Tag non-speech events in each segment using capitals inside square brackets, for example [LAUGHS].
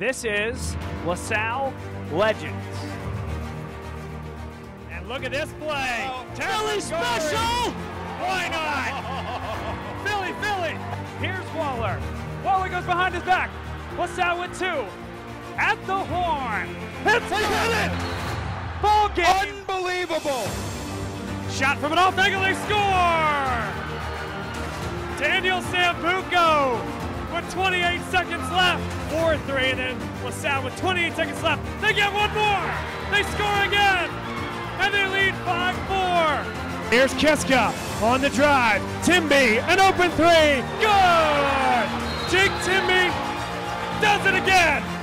This is LaSalle Legends. And look at this play. Oh, Philly special! Why not? [LAUGHS] Philly, Philly. Here's Waller. Waller goes behind his back. LaSalle with two. At the horn. Hits They it! Ball game. Unbelievable! Shot from an off angle, they score! Daniel Sambuco with 28 seconds left. 4-3, and then LaSalle with 28 seconds left. They get one more! They score again! And they lead 5-4. Here's Kiska on the drive. Timby, an open three. Good! Jake Timby does it again!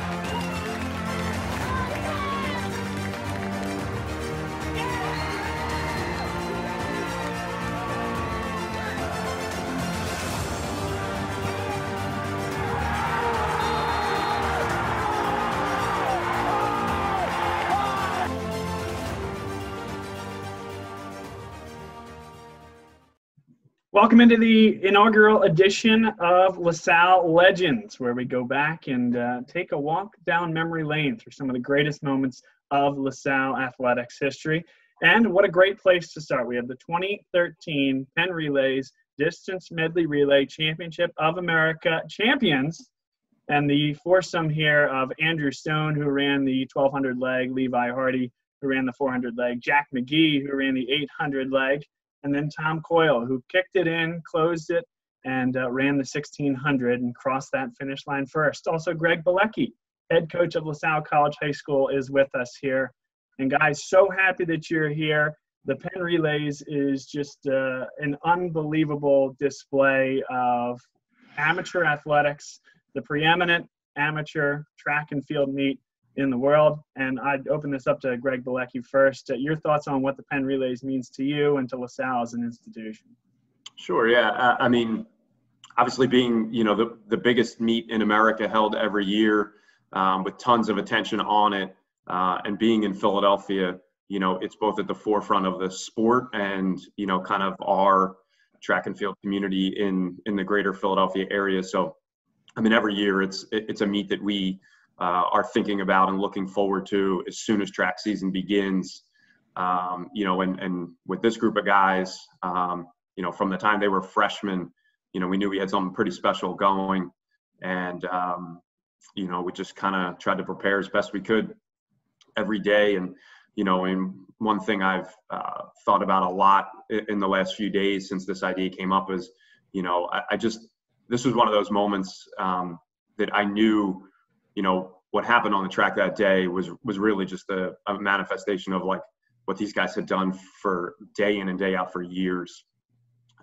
Welcome into the inaugural edition of LaSalle Legends, where we go back and uh, take a walk down memory lane through some of the greatest moments of LaSalle athletics history. And what a great place to start. We have the 2013 Penn Relays Distance Medley Relay Championship of America champions. And the foursome here of Andrew Stone, who ran the 1200 leg, Levi Hardy, who ran the 400 leg, Jack Magee, who ran the 800 leg, and then Tom Coyle, who kicked it in, closed it, and uh, ran the 1600 and crossed that finish line first. Also, Greg Bilecki, head coach of LaSalle College High School, is with us here. And guys, so happy that you're here. The Penn Relays is just uh, an unbelievable display of amateur athletics, the preeminent amateur track and field meet in the world. And I'd open this up to Greg Bilecki first. Uh, your thoughts on what the Penn Relays means to you and to LaSalle as an institution? Sure. Yeah. Uh, I mean, obviously, being you know the the biggest meet in America held every year um, with tons of attention on it, uh, and being in Philadelphia, you know, it's both at the forefront of the sport and you know, kind of our track and field community in in the greater Philadelphia area. So, I mean, every year it's it's a meet that we uh, are thinking about and looking forward to as soon as track season begins. Um, you know, and, and with this group of guys, um, you know, from the time they were freshmen, you know, we knew we had something pretty special going. And, um, you know, we just kind of tried to prepare as best we could every day. And, you know, and one thing I've uh, thought about a lot in the last few days since this idea came up is, you know, I, I just, this was one of those moments um, that I knew you know what happened on the track that day was was really just a, a, manifestation of like what these guys had done for day in and day out for years.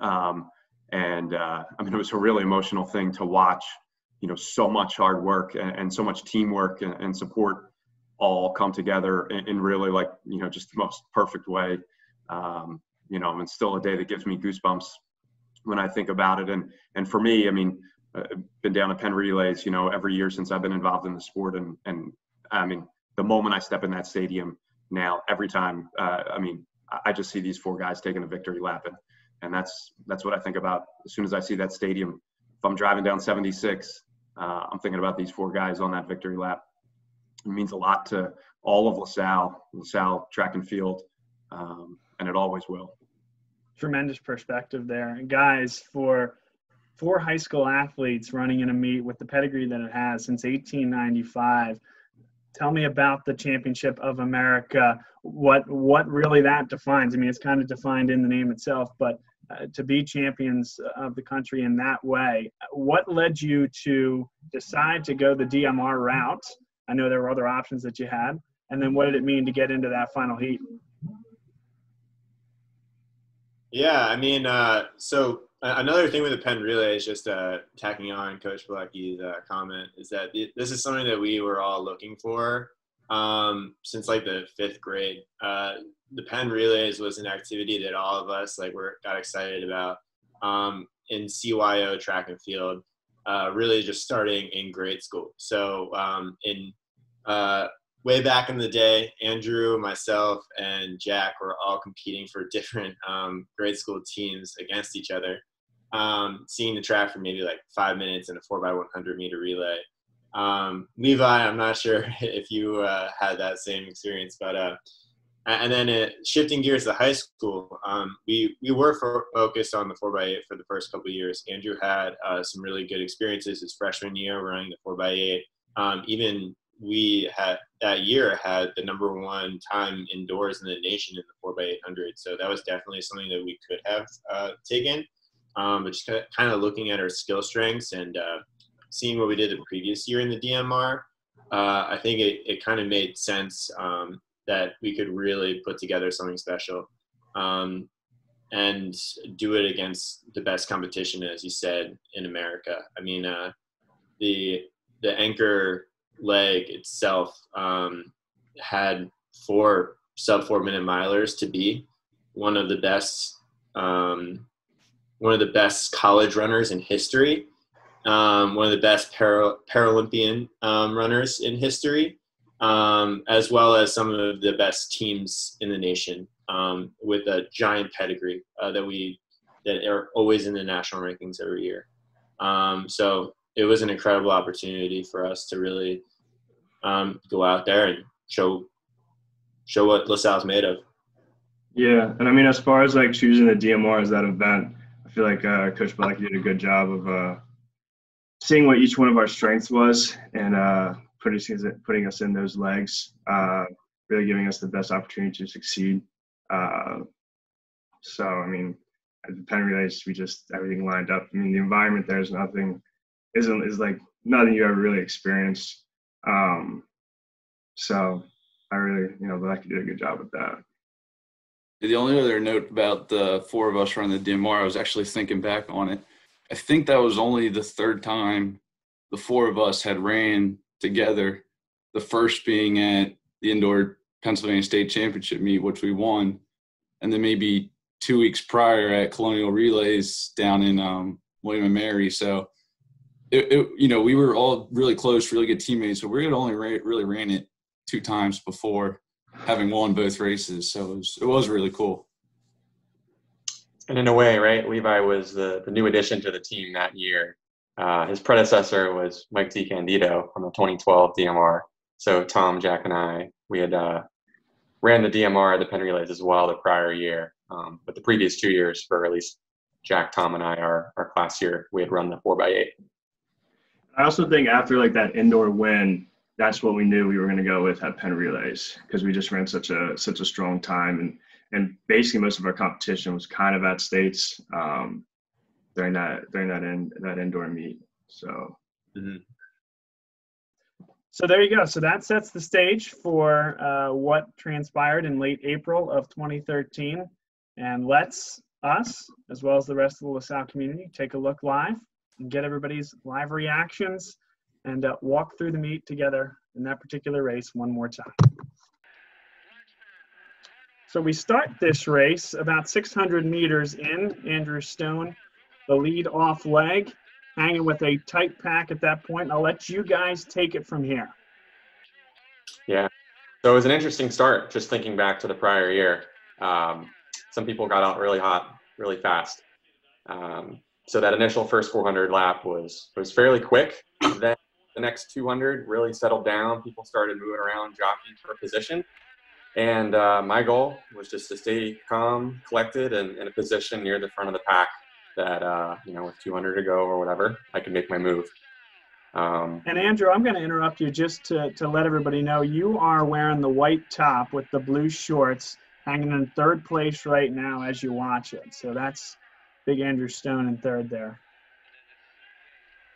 Um, and uh, i mean it was a really emotional thing to watch you know so much hard work and, and so much teamwork and, and, support all come together in, in, really like you know just the most perfect way. Um, you know and still a day that gives me goosebumps when i think about it. And and for me i mean been down to Penn Relays, you know, every year since I've been involved in the sport. And, and I mean, the moment I step in that stadium now, every time, uh, I mean, I just see these four guys taking a victory lap. And, and that's, that's what I think about as soon as I see that stadium. If I'm driving down 76, uh, I'm thinking about these four guys on that victory lap. It means a lot to all of LaSalle, LaSalle track and field, um, and it always will. Tremendous perspective there. Guys, for four high school athletes running in a meet with the pedigree that it has since 1895. Tell me about the Championship of America. What what really that defines? I mean, it's kind of defined in the name itself, but uh, to be champions of the country in that way, what led you to decide to go the DMR route? I know there were other options that you had, and then what did it mean to get into that final heat? Yeah, I mean, uh, so Another thing with the Penn Relay is just uh, tacking on Coach Bilecki's uh, comment is that this is something that we were all looking for um, since like the fifth grade. Uh, the Penn Relays was an activity that all of us like were got excited about um, in CYO track and field. Uh, really, just starting in grade school. So um, in uh, way back in the day, Andrew, myself, and Jack were all competing for [LAUGHS] different um, grade school teams against each other um, seeing the track for maybe like five minutes in a four by 100 meter relay. Um, Levi, I'm not sure [LAUGHS] if you uh, had that same experience, but uh, and then it, shifting gears to high school, um, we we were for, focused on the four by eight for the first couple years. Andrew had uh, some really good experiences his freshman year running the four by eight. Um, even we had that year had the number one time indoors in the nation in the four by eight hundred. So that was definitely something that we could have uh, taken. Um, but just kind of looking at our skill strengths and uh, seeing what we did the previous year in the DMR, uh, I think it, it kind of made sense um, that we could really put together something special um, and do it against the best competition, as you said, in America. I mean, uh, the the anchor leg itself um, had four sub four minute milers to be one of the best um, one of the best college runners in history, um, one of the best para, Paralympian um, runners in history, um, as well as some of the best teams in the nation um, with a giant pedigree uh, that we that are always in the national rankings every year. Um, so it was an incredible opportunity for us to really go out there and show show what LaSalle's made of. Yeah, and I mean, as far as like choosing the DMR as that event, feel like uh, Coach Black did a good job of uh, seeing what each one of our strengths was and uh, putting us, putting us in those legs, uh, really giving us the best opportunity to succeed. Uh, so, I mean, at the Penn Relays, we just everything lined up. I mean, the environment there is nothing, isn't is like nothing you ever really experienced. Um, so, I really, you know, Black did a good job with that. The only other note about the four of us running the DMR, I was actually thinking back on it. I think that was only the third time the four of us had ran together. The first being at the indoor Pennsylvania State Championship meet, which we won, and then maybe two weeks prior at Colonial Relays down in um, William and Mary. So, it, it, you know, we were all really close, really good teammates. So we had only ra- really ran it two times before having won both races. So it was, it was really cool. And in a way, right, Levi was the, the new addition to the team that year. Uh, his predecessor was Mike DiCandido on the 2012 DMR. So Tom, Jack, and I, we had uh, ran the DMR at the Penn Relays as well the prior year. Um, but the previous two years, for at least Jack, Tom, and I, our, our class year, we had run the 4x8. I also think after like that indoor win, that's what we knew we were going to go with at Penn Relays because we just ran such a such a strong time and and basically most of our competition was kind of at states um, during that during that in, that indoor meet. So. Mm-hmm. So there you go. So that sets the stage for uh, what transpired in late April of 2013, and let's us, as well as the rest of the LaSalle community, take a look live and get everybody's live reactions and uh, walk through the meet together in that particular race one more time. So we start this race about 600 meters in. Andrew Stone, the lead off leg, hanging with a tight pack at that point. I'll let you guys take it from here. Yeah. So it was an interesting start, just thinking back to the prior year. Um, some people got out really hot, really fast. Um, so that initial first 400 lap was was fairly quick. Then the next 200 really settled down. People started moving around, jockeying for position. And uh, my goal was just to stay calm, collected, and in a position near the front of the pack that, uh, you know, with 200 to go or whatever, I could make my move. Um, and Andrew, I'm going to interrupt you just to, to let everybody know you are wearing the white top with the blue shorts, hanging in third place right now as you watch it. So that's big Andrew Stone in third there.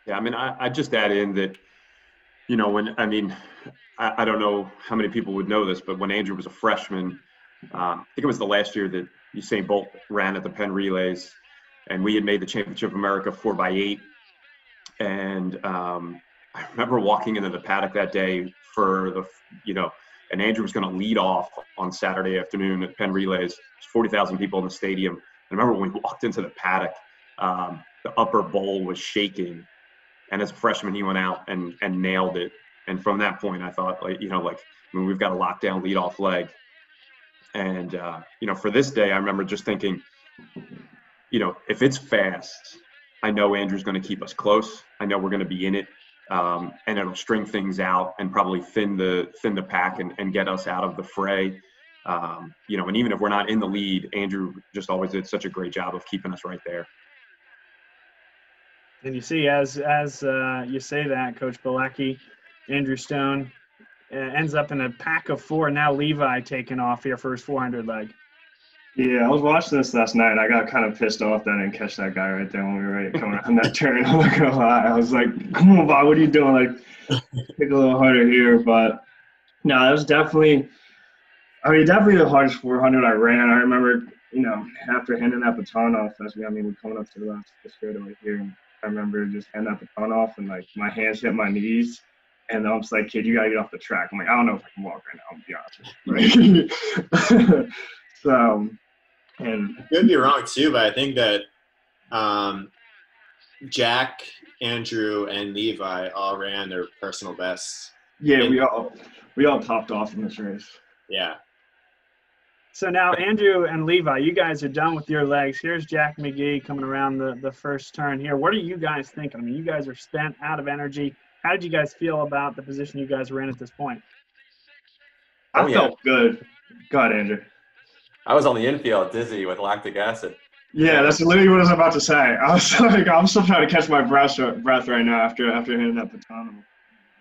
Yeah, I mean, I, I just add in that, you know, when I mean, I, I, don't know how many people would know this, but when Andrew was a freshman, um, I think it was the last year that Usain Bolt ran at the Penn Relays, and we had made the Championship of America four by eight. And um, I remember walking into the paddock that day for the, you know, and Andrew was going to lead off on Saturday afternoon at Penn Relays. There's 40,000 people in the stadium. I remember when we walked into the paddock, um, the upper bowl was shaking. And as a freshman, he went out and, and nailed it. And from that point, I thought, like, you know, like, I mean, we've got a lockdown lead off leg. And, uh, you know, for this day, I remember just thinking, you know, if it's fast, I know Andrew's going to keep us close. I know we're going to be in it. um, and it'll string things out and probably thin the thin the pack and, and get us out of the fray. Um, you know, and even if we're not in the lead, Andrew just always did such a great job of keeping us right there. And you see, as as uh, you say that, Coach Bilecki, Andrew Stone uh, ends up in a pack of four. Now Levi taking off here for his 400 leg. Yeah, I was watching this last night. I got kind of pissed off that I didn't catch that guy right there when we were ready coming on that turn. [LAUGHS] I'm. I was like, "Come on, Bob, what are you doing? Like, take a little harder here." But no, that was definitely. I mean, definitely the hardest 400 I ran. I remember, you know, after handing that baton off, that's I mean, we're coming up to the last straightaway here. I remember just handing the baton off and like my hands hit my knees. And I'm just like, kid, you gotta get off the track. I'm like, I don't know if I can walk right now. I'm be honest. Right? [LAUGHS] so, and I could be wrong too, but I think that um, Jack, Andrew, and Levi all ran their personal bests. Yeah, we all we all popped off in this race. Yeah. So now Andrew and Levi, you guys are done with your legs. Here's Jack Magee coming around the, the first turn here. What are you guys thinking? I mean, you guys are spent out of energy. How did you guys feel about the position you guys were in at this point? Oh, I Oh, yeah. felt good. God, Andrew. I was on the infield dizzy with lactic acid. Yeah, that's literally what I was about to say. I was [LAUGHS] like, I'm still trying to catch my breath breath right now after after hitting that baton.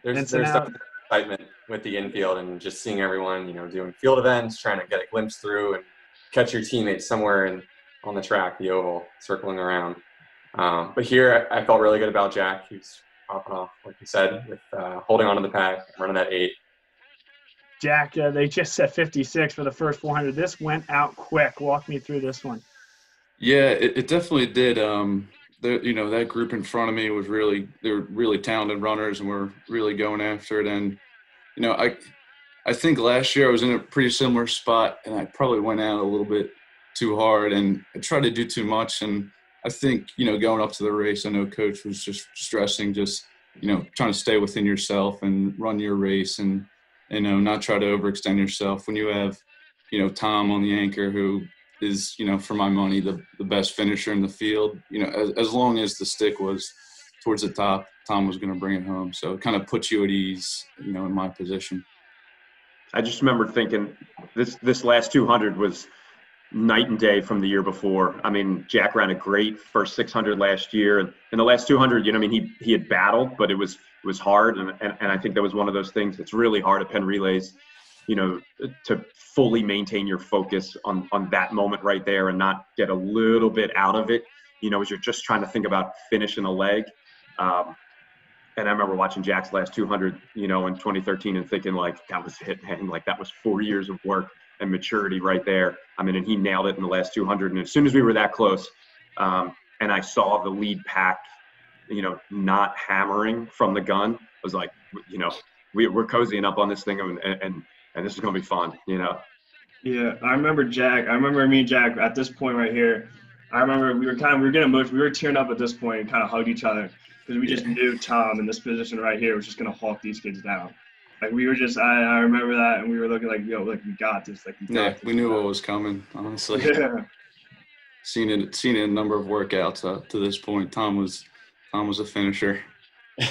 There's, there's now- some excitement with the infield and just seeing everyone, you know, doing field events, trying to get a glimpse through and catch your teammates somewhere in, on the track, the oval, circling around. Um, but here, I I felt really good about Jack. He was popping off, like you said, with uh, holding on to the pack, running that eight. Jack, uh, they just set 56 for the first 400. This went out quick. Walk me through this one. Yeah, it, it definitely did. Um, the, you know, that group in front of me was really, they were really talented runners and were really going after it. And, you know, I, I think last year I was in a pretty similar spot and I probably went out a little bit too hard and I tried to do too much. And I think, you know, going up to the race, I know coach was just stressing, just, you know, trying to stay within yourself and run your race and, you know, not try to overextend yourself. When you have, you know, Tom on the anchor who is, you know, for my money, the, the best finisher in the field. You know, as, as long as the stick was towards the top, Tom was going to bring it home. So it kind of puts you at ease, you know, in my position. I just remember thinking this this last 200 was night and day from the year before. I mean, Jack ran a great first 600 last year, and in the last 200, you know, I mean, he he had battled, but it was it was hard, and and, and I think that was one of those things that's really hard at Penn Relays, you know, to fully maintain your focus on on that moment right there and not get a little bit out of it, you know, as you're just trying to think about finishing a leg. Um, and I remember watching Jack's last 200, you know, in 2013 and thinking like that was it, man. Like that was four years of work and maturity right there. I mean, and he nailed it in the last 200. And as soon as we were that close, um, and I saw the lead pack, you know, not hammering from the gun, I was like, you know, we, we're cozying up on this thing, and and and this is gonna be fun, you know. Yeah, I remember Jack. I remember me and Jack at this point right here. I remember we were kind of we were getting emotional. We were tearing up at this point and kind of hugged each other because we just knew Tom in this position right here was just gonna hawk these kids down. Like we were just, I, I remember that, and we were looking like, yo, like we got this. Like we got Yeah, this. we knew what was coming, honestly. [LAUGHS] Yeah, Seen it, seen it in a number of workouts uh, to this point. Tom was, Tom was a finisher. [LAUGHS]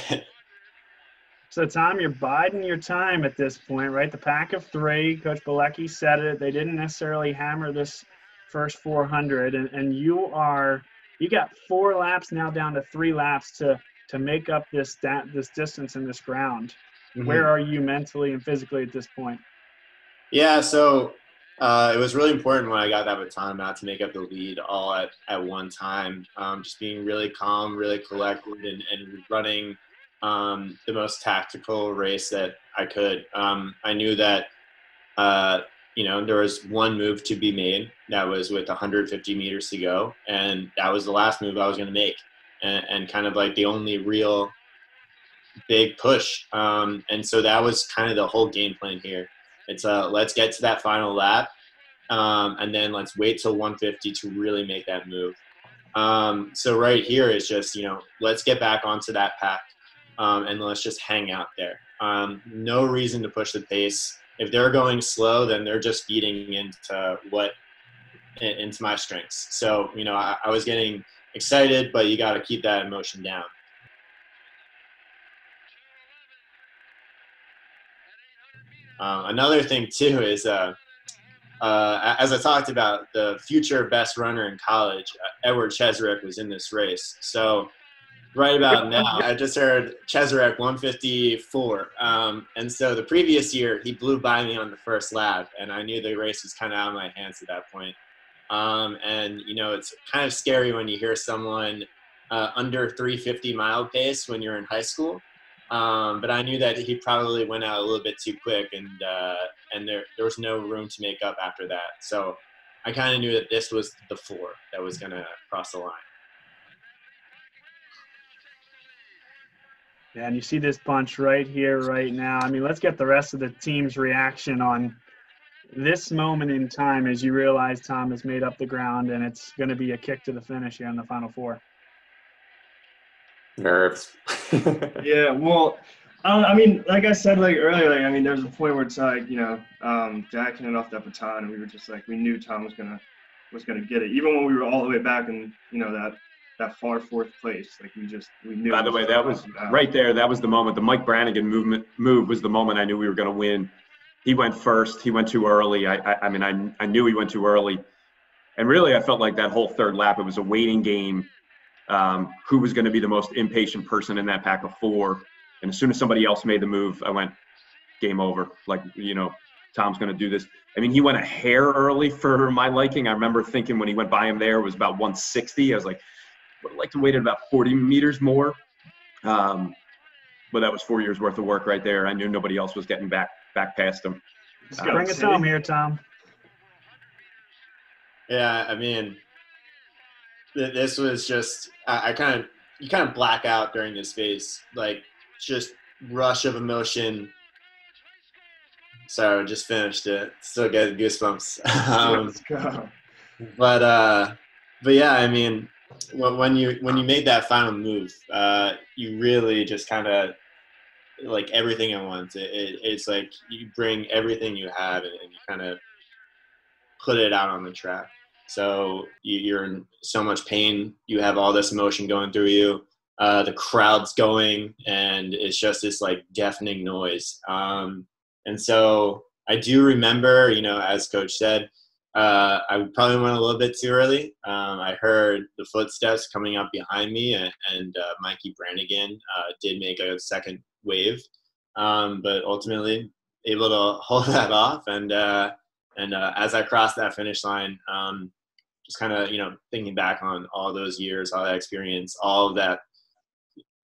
So, Tom, you're biding your time at this point, right? The pack of three, Coach Bilecki said it. They didn't necessarily hammer this first 400, and, and you are, you got four laps now down to three laps to to make up this that this distance in this ground. Where are you mentally and physically at this point? Yeah, so uh, it was really important when I got that baton not to make up the lead all at, at one time. Um, just being really calm, really collected, and, and running um, the most tactical race that I could. Um, I knew that, uh, you know, there was one move to be made that was with 150 meters to go, and that was the last move I was going to make, and, and kind of like the only real big push. Um, and so that was kind of the whole game plan here. It's uh, let's get to that final lap, um, and then let's wait till 150 to really make that move. Um, so right here is just you know let's get back onto that pack, um, and let's just hang out there. Um, no reason to push the pace if they're going slow, then they're just feeding into what into my strengths. So you know, I, I was getting excited, but you got to keep that emotion down. Um, another thing too is, uh, uh, as I talked about, the future best runner in college, uh, Edward Cheserek was in this race. So right [LAUGHS] about now, I just heard Cheserek 154. Um, and so the previous year, he blew by me on the first lap, and I knew the race was kind of out of my hands at that point. Um, and you know, it's kind of scary when you hear someone uh, under 350 mile pace when you're in high school. Um, but I knew that he probably went out a little bit too quick, and uh, and there there was no room to make up after that. So I kind of knew that this was the four that was going to cross the line. And you see this bunch right here, right now. I mean, let's get the rest of the team's reaction on this moment in time as you realize Tom has made up the ground and it's going to be a kick to the finish here in the final four. Nerves. [LAUGHS] yeah, well, I, I mean, like I said like earlier, like I mean, there's a point where it's like you know, um, Dak handed off that baton, and we were just like, we knew Tom was gonna was gonna get it, even when we were all the way back in you know that that far fourth place. Like we just we knew. By the way, that was right there. That was the moment. The Mike Brannigan movement move was the moment I knew we were going to win. He went first. He went too early. I, I, I mean, I, I knew he went too early, and really, I felt like that whole third lap. It was a waiting game um, who was going to be the most impatient person in that pack of four. And as soon as somebody else made the move, I went, game over. Like, you know, Tom's going to do this. I mean, he went a hair early for my liking. I remember thinking when he went by him there, it was about 160. I was like, would like to wait about 40 meters more. Um, but that was four years worth of work right there. I knew nobody else was getting back back past him. Bring us home here, Tom. Yeah, I mean, this was just I, I kind of you kind of black out during this phase, like just rush of emotion. Sorry, I just finished it. Still get goosebumps. [LAUGHS] um, Let's go. But uh, but yeah, I mean, when you when you made that final move, uh, you really just kind of like everything at once. It, it, it's like you bring everything you have and, and you kind of put it out on the track. So you're in so much pain. You have all this emotion going through you. Uh, the crowd's going, and it's just this like deafening noise. Um, and so I do remember, you know, as Coach said, uh, I probably went a little bit too early. Um, I heard the footsteps coming up behind me, and, and uh, Mikey Brannigan uh, did make a second wave, um, but ultimately able to [LAUGHS] hold that off. And uh, and uh, as I crossed that finish line, um, just kind of you know thinking back on all those years, all that experience, all that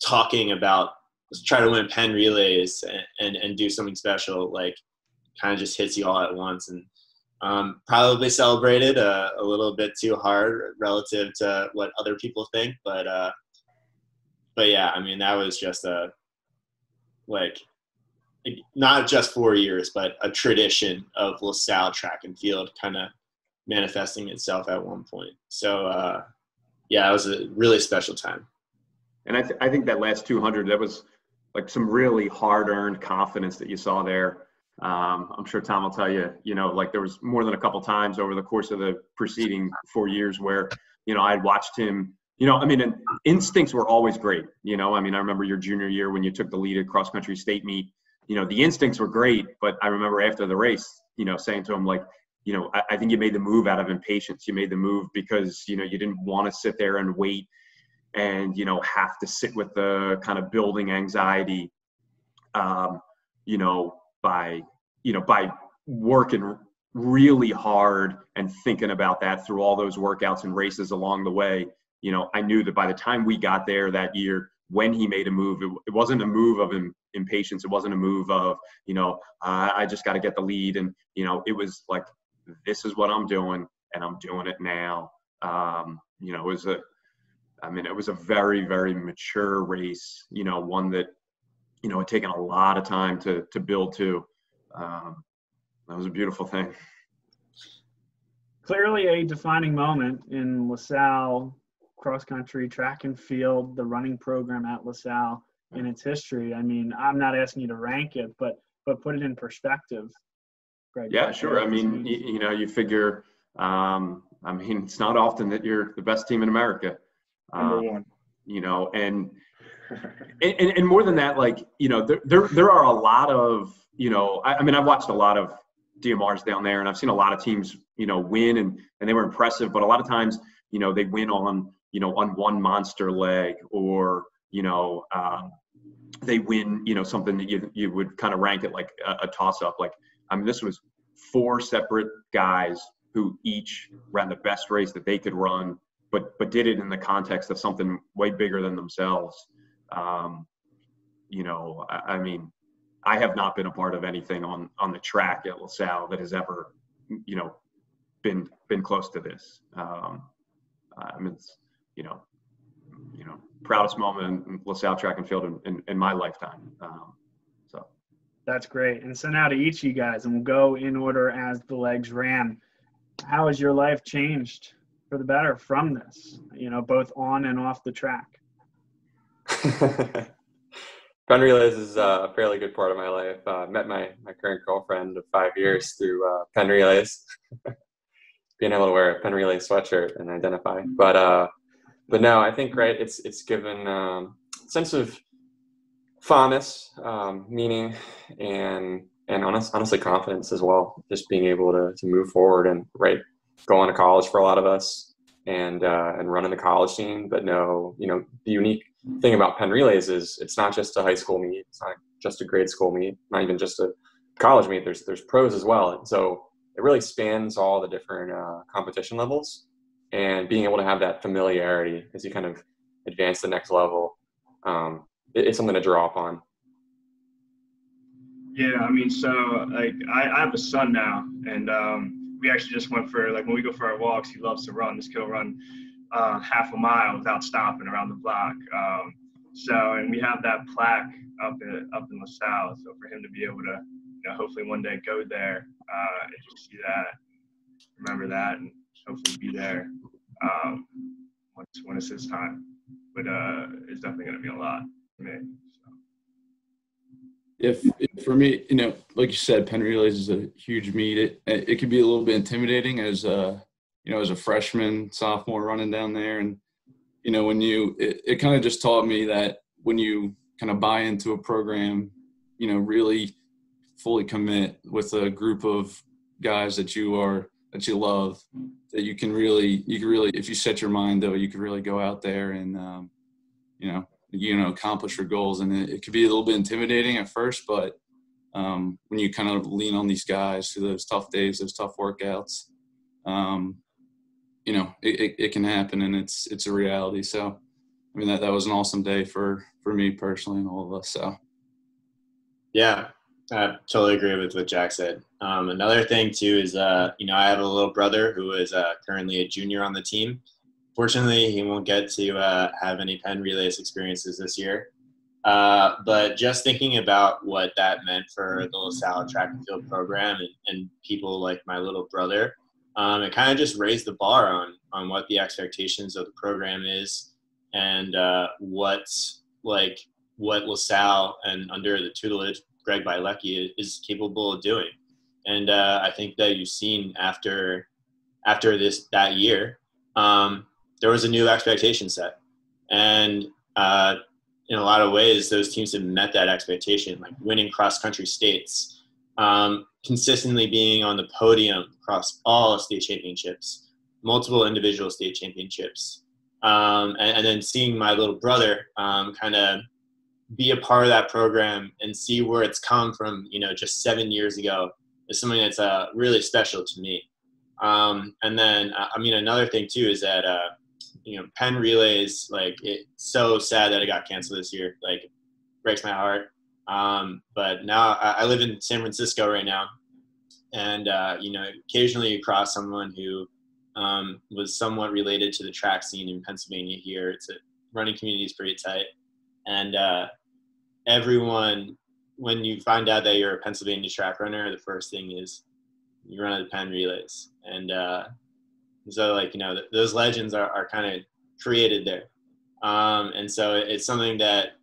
talking about try to win Penn relays and, and, and do something special, like kind of just hits you all at once and um, probably celebrated a, a, little bit too hard relative to what other people think, but uh, but yeah, I mean that was just a like not just four years, but a tradition of LaSalle track and field kind of manifesting itself at one point. So uh, yeah, it was a really special time. And I, th- I think that last 200, that was like some really hard-earned confidence that you saw there. Um, I'm sure Tom will tell you, you know, like there was more than a couple times over the course of the preceding four years where, you know, I'd watched him, you know, I mean, instincts were always great. You know, I mean, I remember your junior year when you took the lead at cross country state meet, you know, the instincts were great, but I remember after the race, you know, saying to him like, you know, I, I think you made the move out of impatience. You made the move because, you know, you didn't want to sit there and wait and, you know, have to sit with the kind of building anxiety, um, you know, by, you know, by working really hard and thinking about that through all those workouts and races along the way. You know, I knew that by the time we got there that year, when he made a move, it, it wasn't a move of impatience. It wasn't a move of, you know, uh, I just got to get the lead. And, you know, it was like, this is what I'm doing and I'm doing it now. Um, you know, it was a, I mean, it was a very, very mature race, you know, one that, you know, had taken a lot of time to, to build to. Um, that was a beautiful thing. Clearly a defining moment in LaSalle cross country, track and field, the running program at LaSalle in its history. I mean, I'm not asking you to rank it, but but put it in perspective. Greg. Yeah, sure. I mean, you, you, know, you figure. Um, I mean, it's not often that you're the best team in America. Number um, one. You know, and and, and, and, more than that, like you know, there there, there are a lot of you know, I, I mean, I've watched a lot of DMRs down there, and I've seen a lot of teams, you know, win and and they were impressive. But a lot of times, you know, they win on you know on one monster leg, or you know, um, they win, you know, something that you you would kind of rank it like a, a toss up. Like I mean, this was four separate guys who each ran the best race that they could run, but but did it in the context of something way bigger than themselves. Um, you know, I, I mean, I have not been a part of anything on on the track at LaSalle that has ever, you know, been been close to this. Um, I mean, it's, you know, you know, proudest moment in LaSalle track and field in, in, in my lifetime. Um, so that's great. And so now to each of you guys, and we'll go in order as the legs ran. How has your life changed for the better from this? You know, both on and off the track. Penn Relays is uh, a fairly good part of my life. Uh, met my, my current girlfriend of five years through uh, Penn Relays. [LAUGHS] Being able to wear a Penn Relay sweatshirt and identify. But uh, but no, I think right. It's it's given um, sense of fondness, um, meaning, and and honest, honestly confidence as well. Just being able to to move forward and right, going to college for a lot of us, and uh, and running the college scene. But no, you know, the unique thing about Penn Relays is it's not just a high school meet. It's not just a grade school meet. Not even just a college meet. There's there's pros as well. And so it really spans all the different uh, competition levels. And being able to have that familiarity as you kind of advance the next level, um, it, it's something to draw upon. Yeah, I mean, so like I, I have a son now, and um, we actually just went for like when we go for our walks. He loves to run. Kid will run uh, half a mile without stopping around the block. Um, so, and we have that plaque up in, up in LaSalle. So for him to be able to, you know, hopefully one day go there uh, and just see that, remember that, and hopefully be there um, once when it's his time. But uh, it's definitely going to be a lot for me. If, if, for me, you know, like you said, Penn Relays is a huge meet. It it can be a little bit intimidating as uh, you know, as a freshman, sophomore running down there. And, you know, when you, it, it kind of just taught me that when you kind of buy into a program, you know, really fully commit with a group of guys that you are, that you love, that you can really, you can really, if you set your mind though, you could really go out there and, um, you know, you know, accomplish your goals. And it, it could be a little bit intimidating at first, but um, when you kind of lean on these guys through those tough days, those tough workouts, um, you know it, it, it, can happen and it's it's a reality. So i mean that, that was an awesome day for for me personally and all of us so. Yeah i totally agree with what jack said. Um, another thing too is uh, you know i have a little brother who is uh, currently a junior on the team. Fortunately he won't get to uh, have any Penn relays experiences this year. Uh, but just thinking about what that meant for the LaSalle track and field program and, and people like my little brother, um, it kind of just raised the bar on on what the expectations of the program is and uh, what like what LaSalle and under the tutelage Greg Bilecki is capable of doing. And uh, I think that you've seen after after this that year, um, there was a new expectation set, and uh, in a lot of ways, those teams have met that expectation, like winning cross country states, um, consistently being on the podium across all state championships, multiple individual state championships, um, and, and, then seeing my little brother um, kind of be a part of that program and see where it's come from, you know, just seven years ago is something that's uh, really special to me. Um, and then, I mean, another thing too is that, uh, you know, Penn Relays, like, it's so sad that it got canceled this year. Like, breaks my heart. Um, but now I, I, live in San Francisco right now, and uh, you know, occasionally you cross someone who um, was somewhat related to the track scene in Pennsylvania. Here, it's a running community is pretty tight, and uh, everyone, when you find out that you're a Pennsylvania track runner, the first thing is you run at the Penn Relays, and uh, so like you know, th- those legends are, are kind of created there, um, and so it's something that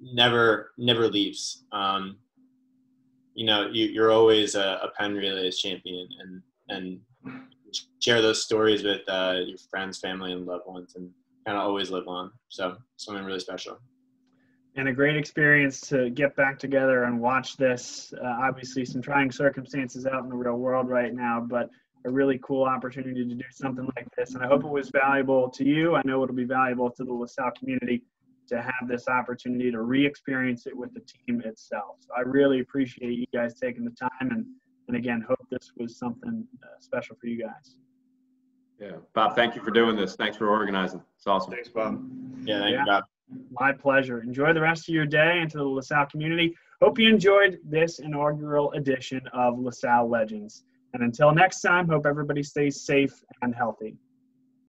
never never leaves. Um, you know, you, are always a, a Penn Relays champion, and and share those stories with uh, your friends, family, and loved ones, and kind of always live on. So something really special. and a great experience to get back together and watch this. Uh, obviously, some trying circumstances out in the real world right now, but a really cool opportunity to do something like this. And I hope it was valuable to you. I know it'll be valuable to the LaSalle community to have this opportunity to re-experience it with the team itself. So I really appreciate you guys taking the time and, and again, hope this was something uh, special for you guys. Yeah, Bob, thank you for doing this. Thanks for organizing. It's awesome. Thanks, Bob. Yeah, thank Yeah. you, Bob. My pleasure. Enjoy the rest of your day and to the LaSalle community. Hope you enjoyed this inaugural edition of LaSalle Legends. And until next time, hope everybody stays safe and healthy.